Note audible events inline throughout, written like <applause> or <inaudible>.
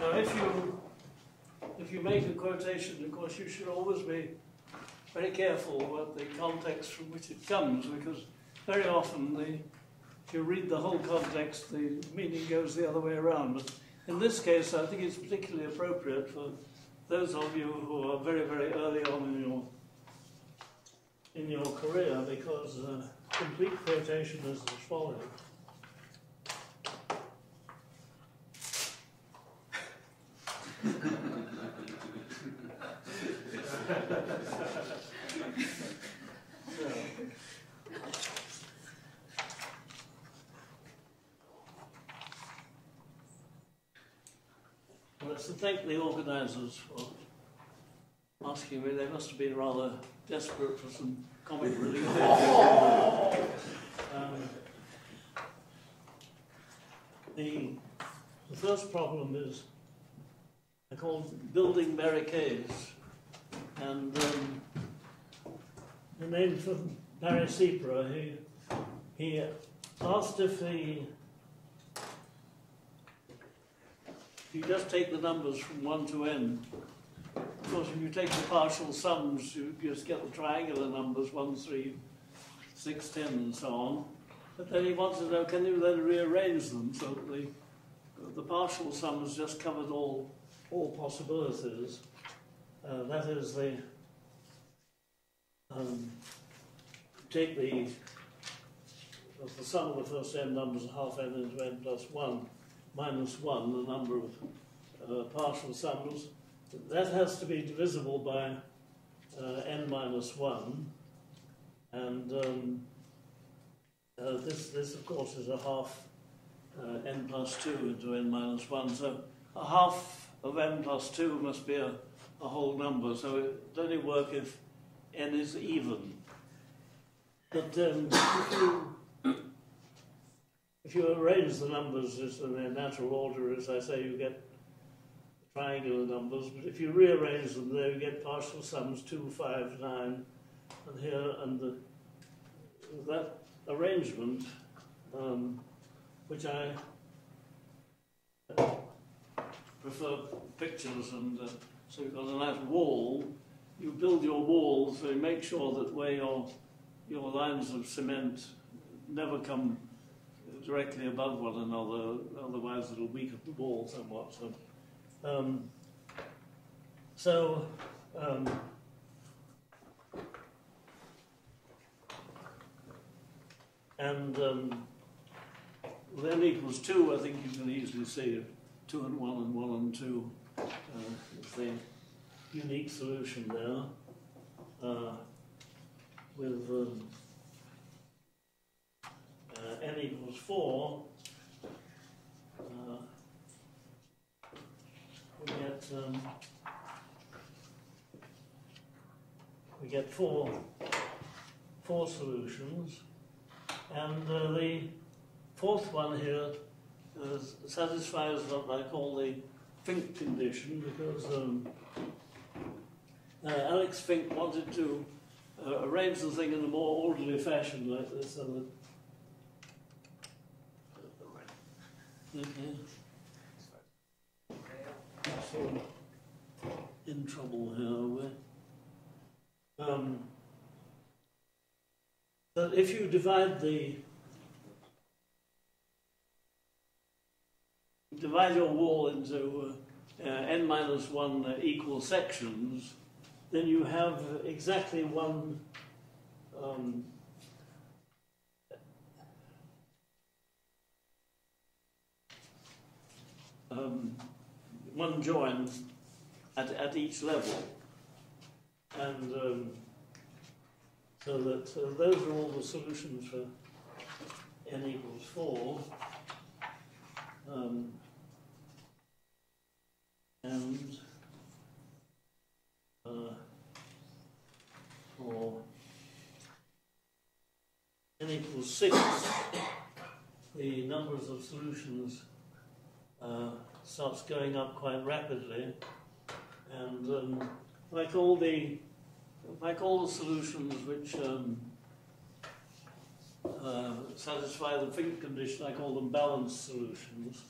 Now, if you if you make a quotation, of course, you should always be very careful about the context from which it comes, because very often the, if you read the whole context, the meaning goes the other way around. But in this case, I think it's particularly appropriate for those of you who are very, very early on in your in your career, because uh, complete quotation is as follows. Well, it's to thank the organisers for asking me. They must have been rather desperate for some comic relief. <laughs> um, the, the first problem is I call building barricades. And um, the name from Barry Cipra, he, he asked if the if you just take the numbers from 1 to n, of course if you take the partial sums, you just get the triangular numbers, 1, 3, 6, 10 and so on. But then he wants to know, can you then rearrange them so that the, the partial sums just covered all, all possibilities. Uh, that is the, um, take the, the sum of the first n numbers, half n into n plus 1, minus 1, the number of uh, partial sums. That has to be divisible by uh, n minus 1. And um, uh, this, this, of course, is a half uh, n plus 2 into n minus 1. So a half of n plus 2 must be a, a whole number. So it only work if n is even. But um, if you if you arrange the numbers in their natural order, as I say, you get triangular numbers, but if you rearrange them there, you get partial sums 2, 5, 9, and here, and the, that arrangement, um, which I prefer pictures, and uh, so you've got a nice wall, you build your wall so you make sure that where your, your lines of cement never come directly above one another, otherwise it'll weaken the wall somewhat. So, um, so um, and um, then equals 2, I think you can easily see 2 and 1 and 1 and 2 uh, is the unique solution there. Uh, with um, uh, n equals 4, uh, we get um, we get four four solutions, and uh, the fourth one here satisfies what I call the Fink condition because um, uh, Alex Fink wanted to uh, arrange the thing in a more orderly fashion like this, that Okay. So, in trouble here, are? Um, but if you divide the divide your wall into uh, uh, n minus one uh, equal sections, then you have exactly one um, um, one join at, at each level. And um, so that uh, those are all the solutions for n equals 4. Um, and uh, for n equals 6, the numbers of solutions uh, starts going up quite rapidly. And um, like all the like all the solutions which um, uh, satisfy the Fink condition, I call them balanced solutions,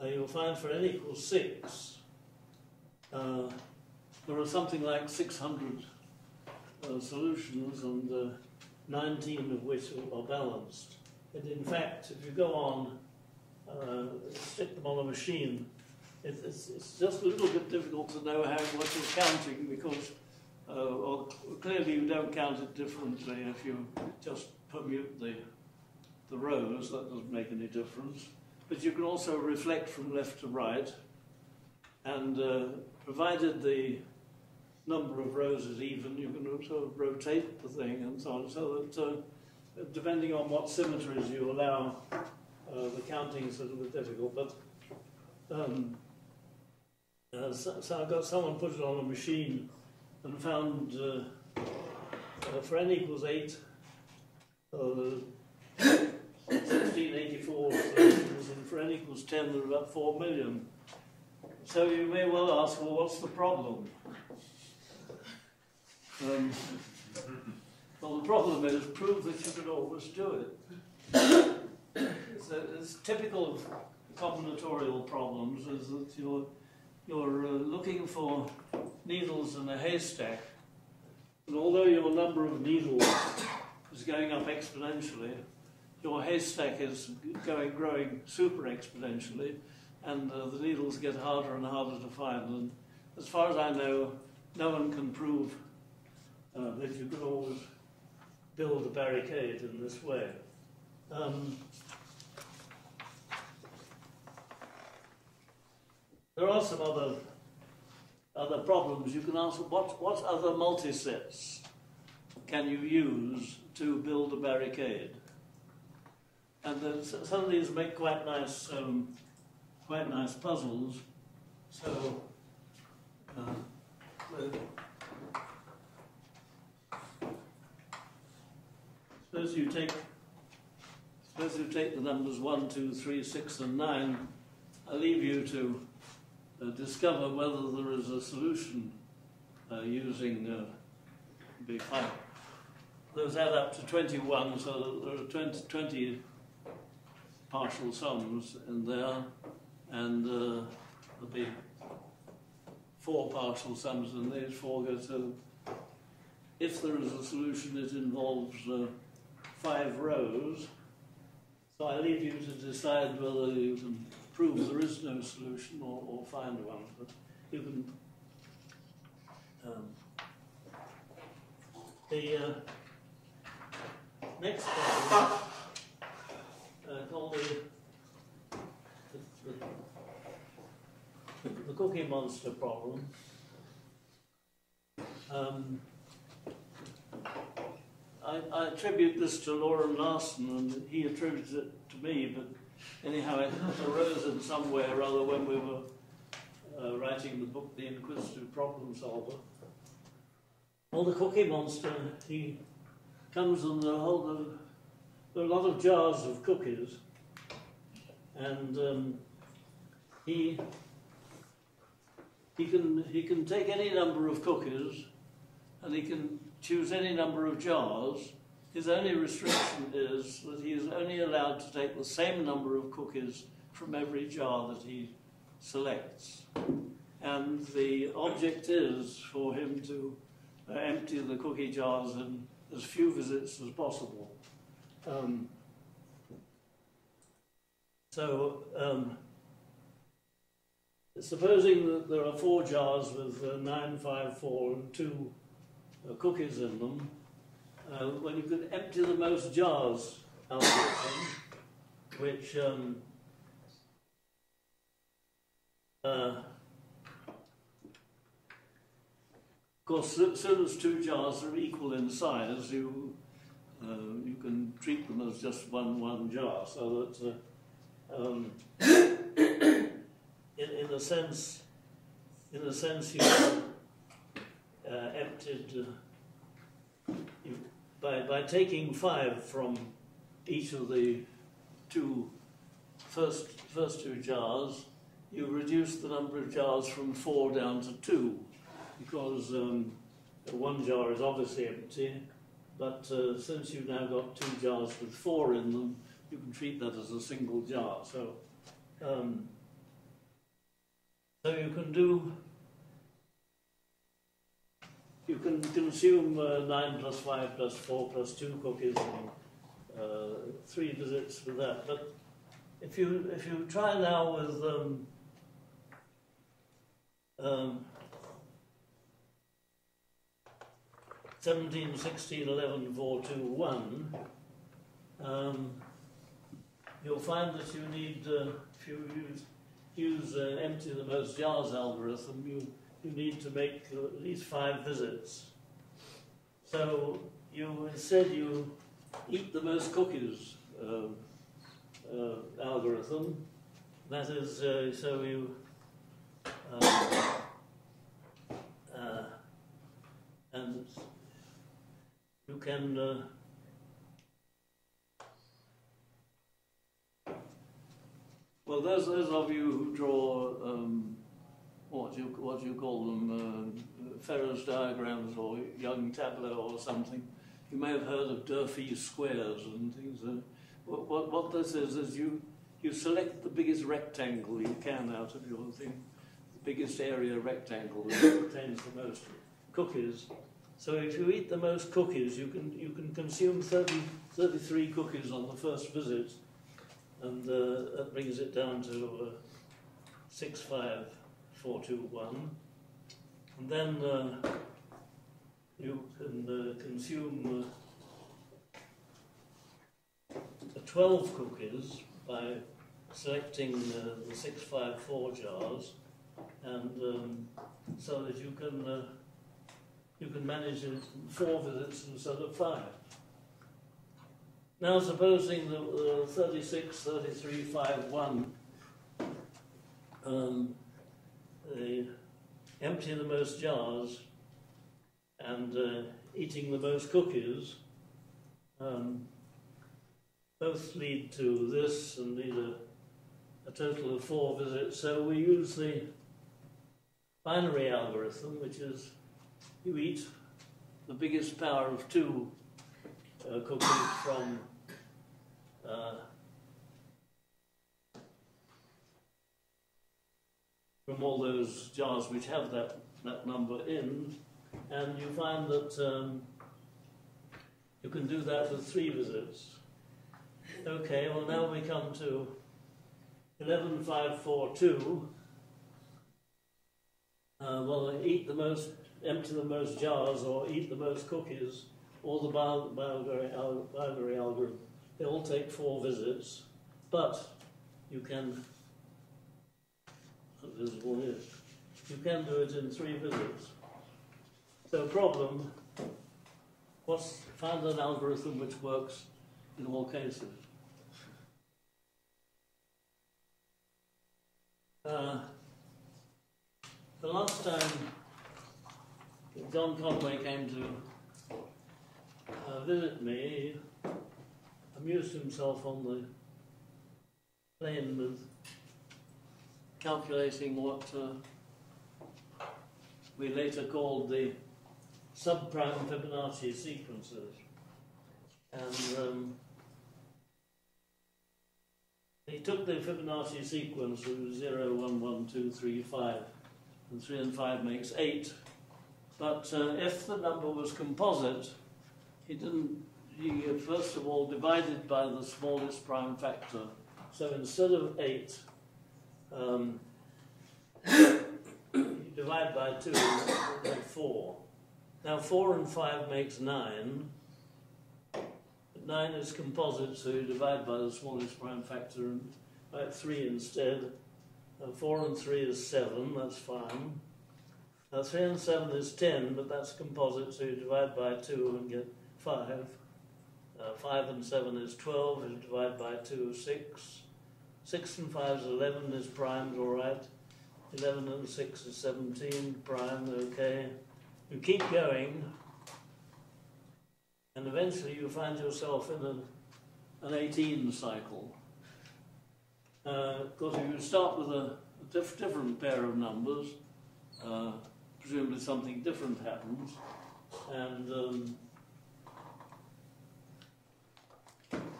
uh, you'll find for n equals 6, uh, there are something like 600 uh, solutions and uh, 19 of which are balanced. And in fact, if you go on, uh, stick them on a machine, it, it's, it's, just a little bit difficult to know how what you're counting because uh, or clearly you don't count it differently if you just permute the, the rows, that doesn't make any difference. But you can also reflect from left to right, and uh, provided the number of rows is even, you can sort of rotate the thing and so on, so that uh, depending on what symmetries you allow, uh, the counting is a little bit difficult. But um, uh, so, so I got someone put it on a machine and found uh, uh, for n equals 8, uh, <coughs> 1684 solutions, and for n equals 10, there are about 4 million. So you may well ask, well, what's the problem? Um, well, the problem is prove that you can always do it. it's, it's typical of combinatorial problems is that you're, you're uh, looking for needles in a haystack. And although your number of needles is going up exponentially, your haystack is going growing super exponentially, and uh, the needles get harder and harder to find. And as far as I know, no one can prove uh, that you can always build a barricade in this way. Um, there are some other other problems, you can ask what, what other multisets can you use to build a barricade? And some of these make quite nice, um, quite nice puzzles. So, uh, suppose you take, suppose you take the numbers one, two, three, six, and nine. I leave you to uh, discover whether there is a solution uh, using uh, B5. Those add up to 21, so there are 20, 20 partial sums in there, and uh, there'll be four partial sums in these four go to. If there is a solution, it involves uh, five rows. So I leave you to decide whether you can prove there is no solution or, or find one, but you can. Um, the uh, next problem, uh, called the, the, Cookie Monster problem. Um, I, I attribute this to Loren Larson, and he attributes it to me, but anyhow, it arose in some way or other when we were uh, writing the book, The Inquisitive Problem Solver. Well, the Cookie Monster, he comes and the whole, the, there are a lot of jars of cookies, and um, he he can he can take any number of cookies, and he can choose any number of jars, his only restriction is that he is only allowed to take the same number of cookies from every jar that he selects. And the object is for him to uh, empty the cookie jars in as few visits as possible. Um, so, um, supposing that there are four jars with uh, 954 and two uh, cookies in them, uh, when you could empty the most jars out of them, which um, uh, of course, as soon two jars are equal in size, you uh, you can treat them as just one one jar, so that uh, um, a sense, in a sense, you uh, emptied. Uh, you by, by taking five from each of the two first, first two jars, you reduce the number of jars from four down to two, because um, one jar is obviously empty, but uh, since you've now got two jars with four in them, you can treat that as a single jar. So, um, so you can do, you can consume uh, 9 plus 5 plus 4 plus 2 cookies and uh, three visits with that. But if you, if you try now with um, um, 17, 16, 11, 4, 2, 1, um, you'll find that you need, uh, if you use, use uh, empty the most jars algorithm, you, you need to make at least five visits. So you instead you eat the most cookies uh, uh, algorithm. That is, uh, so you uh, uh, and you can uh, well those those of you who draw um, what do you what do you call them uh, diagrams or young tableau or something. You may have heard of Durfee squares and things uh, what, what, what this is is you you select the biggest rectangle you can out of your thing. The biggest area rectangle that contains the most cookies. So if you eat the most cookies, you can, you can consume 30, 33 cookies on the first visit, and uh, that brings it down to uh, 65421. And then uh, you can uh, consume uh, 12 cookies by selecting uh, the 654 jars, and um, so that you can you can manage it four visits instead of five. Now, supposing the uh, 36, 33, 5, 1, um, empty the most jars and uh, eating the most cookies um, both lead to this and need a, a total of four visits. So we use the binary algorithm, which is you eat the biggest power of two uh, cookies from uh, from all those jars which have that, that number in, and you find that um, you can do that with three visits. Okay, well now we come to 11542. Uh, well, eat the most empty the most jars or eat the most cookies, or the binary algorithm. All take four visits, but you can, visible here, you can do it in three visits. So problem, what's, find an algorithm which works in all cases. Uh, the last time John Conway came to uh, visit me. Amused himself on the plane with calculating what uh, we later called the subprime Fibonacci sequences. And um, he took the Fibonacci sequence of 0, 1, 1, 2, 3, 5, and 3 and 5 makes 8. But uh, if the number was composite, he didn't, uh, first of all divided by the smallest prime factor. So instead of 8, um, <coughs> you divide by 2 <coughs> and 4. Now 4 and 5 makes 9. 9 is composite, so you divide by the smallest prime factor and write 3 instead. Uh, 4 and 3 is 7, that's fine. Now 3 and 7 is 10, but that's composite, so you divide by 2 and get 5. Uh, 5 and 7 is 12, you divide by 2, 6. 6 and 5 is 11, is primed, all right. 11 and 6 is 17, primed, okay. You keep going, and eventually you find yourself in a, an 18 cycle. Because uh, if you start with a, a diff different pair of numbers, uh, presumably something different happens. And um,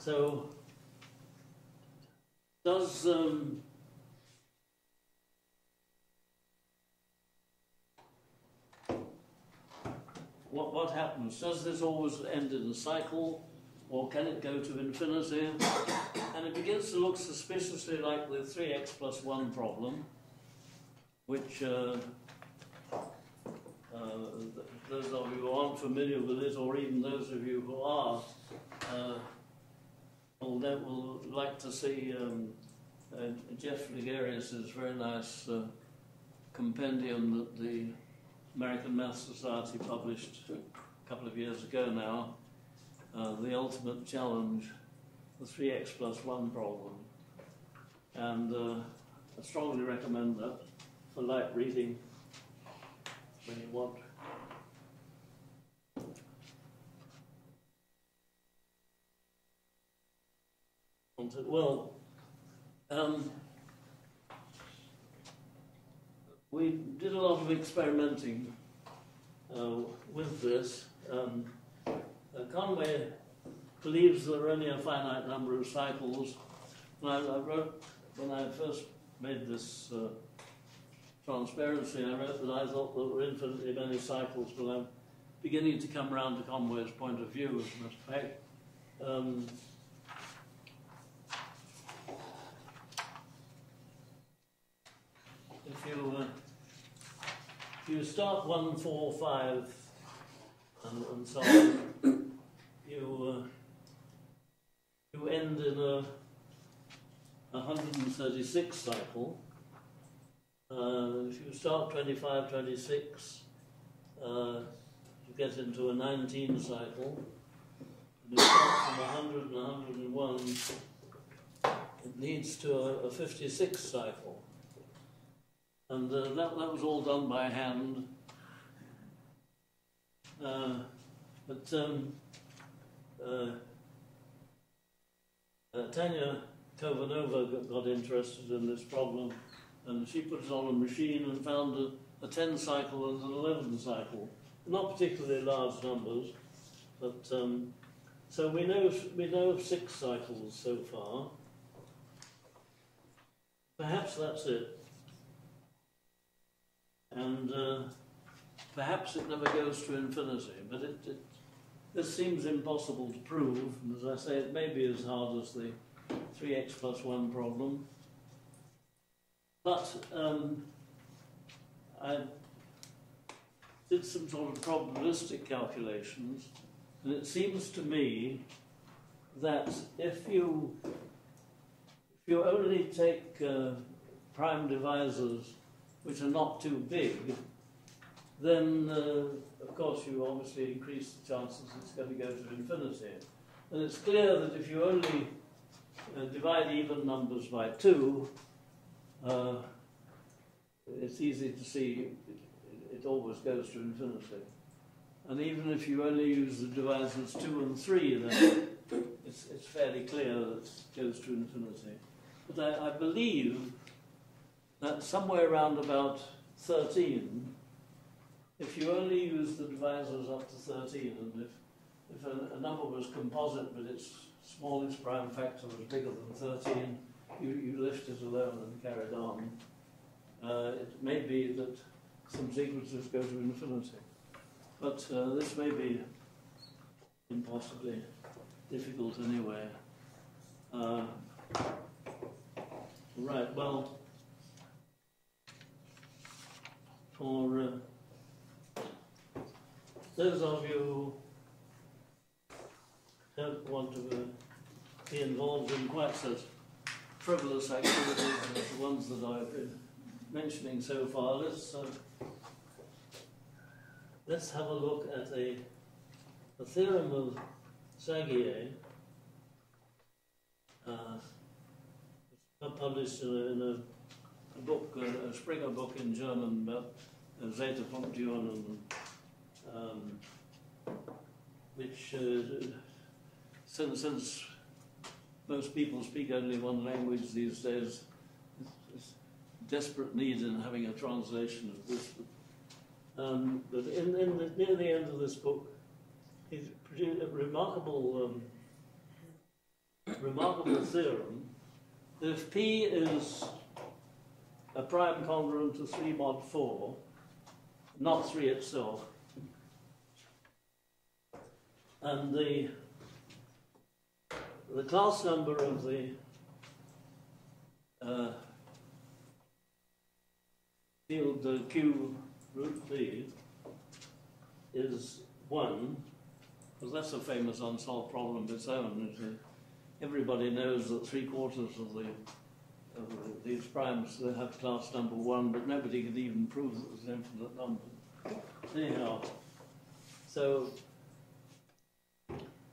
So, does um, what what happens? Does this always end in a cycle, or can it go to infinity? And it begins to look suspiciously like the three x plus one problem, which. Uh, uh, th- those of you who aren't familiar with it, or even those of you who are, uh, that will like to see um, uh, Jeff Lagarias' very nice uh, compendium that the American Math Society published a couple of years ago now, uh, The Ultimate Challenge, the 3x plus 1 problem. And uh, I strongly recommend that for light reading when you want. Well, um, we did a lot of experimenting uh, with this. Um, uh, Conway believes there are only a finite number of cycles. And I, I wrote, when I first made this uh, transparency, I wrote that I thought there were infinitely many cycles, but I'm beginning to come round to Conway's point of view, as a matter of fact. Um, if you uh, you start one, four, five, and, and so on, you uh, you end in a 136 cycle. Uh, if you start 25, 26, uh, you get into a 19 cycle. And you start from 100 and 101, it leads to a, a 56 cycle. And uh, that, that was all done by hand. Uh, but um, uh, uh, Tanya Khovanova got, interested in this problem and she put it on a machine and found a, a 10 cycle and an 11 cycle. Not particularly large numbers, but um, so we know, we know of six cycles so far. Perhaps that's it. And uh, perhaps it never goes to infinity, but it, it, this seems impossible to prove. And as I say, it may be as hard as the 3x plus 1 problem. But um, I did some sort of probabilistic calculations, and it seems to me that if you if you only take uh, prime divisors which are not too big, then uh, of course you obviously increase the chances it's going to go to infinity. And it's clear that if you only uh, divide even numbers by two, uh, it's easy to see it, it always goes to infinity. And even if you only use the divisors 2 and 3, then it's, it's fairly clear that it goes to infinity. But I, I believe that somewhere around about 13, if you only use the divisors up to 13, and if, if a, a number was composite but its smallest prime factor was bigger than 13, you, you left it alone and carried on. Uh, it may be that some sequences go to infinity. But uh, this may be impossibly difficult anyway. Uh, right, well, for uh, those of you who don't want to uh, be involved in quite such frivolous activities as the ones that I've been mentioning so far, let's uh, let's have a look at a, a theorem of Zagier, uh, published in a, in a, a book, a, a, Springer book in German about uh, Zeta Funktionen, um, which uh, since, since most people speak only one language these days, there's desperate need in having a translation of this. Um, but in, in the, near the end of this book, he's produced a remarkable um, remarkable theorem if P is a prime congruent to 3 mod 4, not 3 itself, and the the class number of the uh, field uh, Q root P is 1, because that's a famous unsolved problem of its own. Everybody knows that three quarters of the of these primes that have class number 1, but nobody could even prove that there's an infinite number. Anyhow, so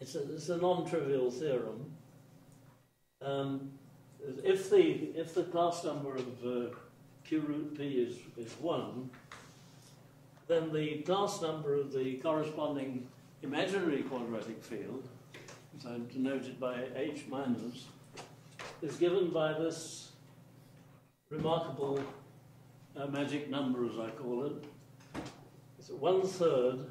it's a, it's a non-trivial theorem. Um, if the if the class number of uh, q root p is is one, then the class number of the corresponding imaginary quadratic field, I'm denoted by h minus, is given by this remarkable uh, magic number, as I call it. It's one third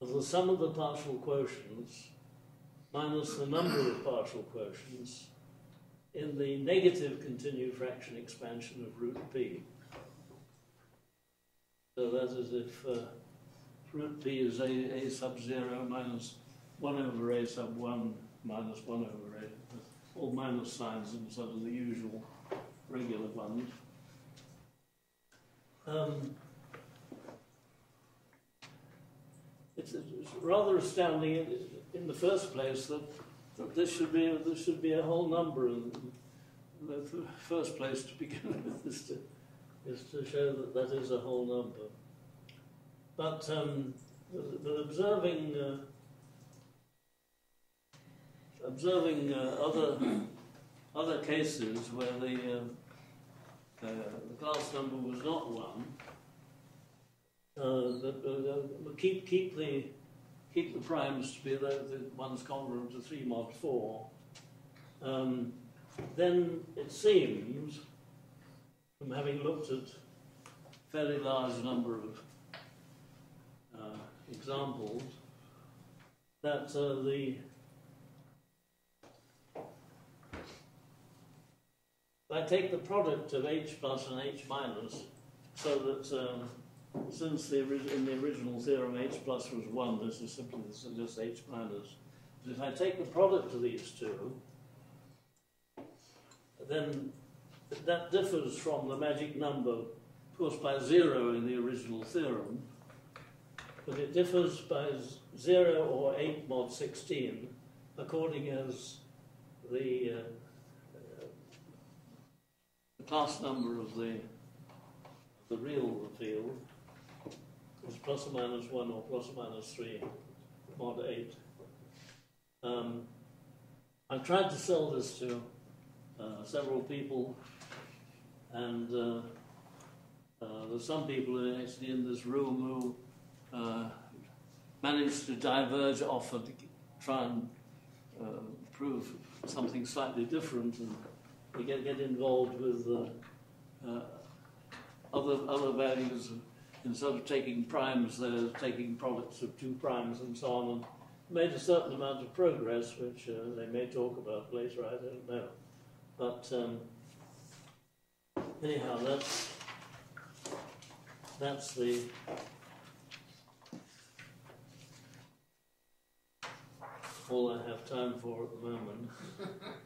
of the sum of the partial quotients minus the number of partial quotients in the negative continued fraction expansion of root p. So that is if uh, root p is a, a sub 0 minus 1 over a sub 1 minus 1 over a, all minus signs instead of the usual regular ones. Um, it's, it's rather astounding in, in, the first place that, that this should be this should be a whole number. And the first place to begin <laughs> with is to is to show that that is a whole number. But, um, observing uh, observing uh, other other cases where the uh, uh the class number was not one uh, that, uh, keep keep the keep the primes to be the, the ones congruent to three mod four, um, then it seems, from having looked at a fairly large number of uh, examples, that uh, the I take the product of h plus and h minus, so that um, since the, in the original theorem h plus was 1, this is simply just h minus. But if I take the product of these two, then that differs from the magic number, of course, by 0 in the original theorem, but it differs by 0 or 8 mod 16, according as the, uh, the class number of the, the real field is plus or minus 1 or plus or minus 3 mod 8. Um, I've tried to sell this to uh, several people, and uh, uh, there's some people actually in this room who uh, managed to diverge off and try and uh, prove something slightly different, and they get, get involved with uh, other, other values instead of taking primes, they're taking products of two primes and so on, and made a certain amount of progress, which uh, they may talk about later, I don't know. But um, anyhow, that's that's the all I have time for at the moment. <laughs>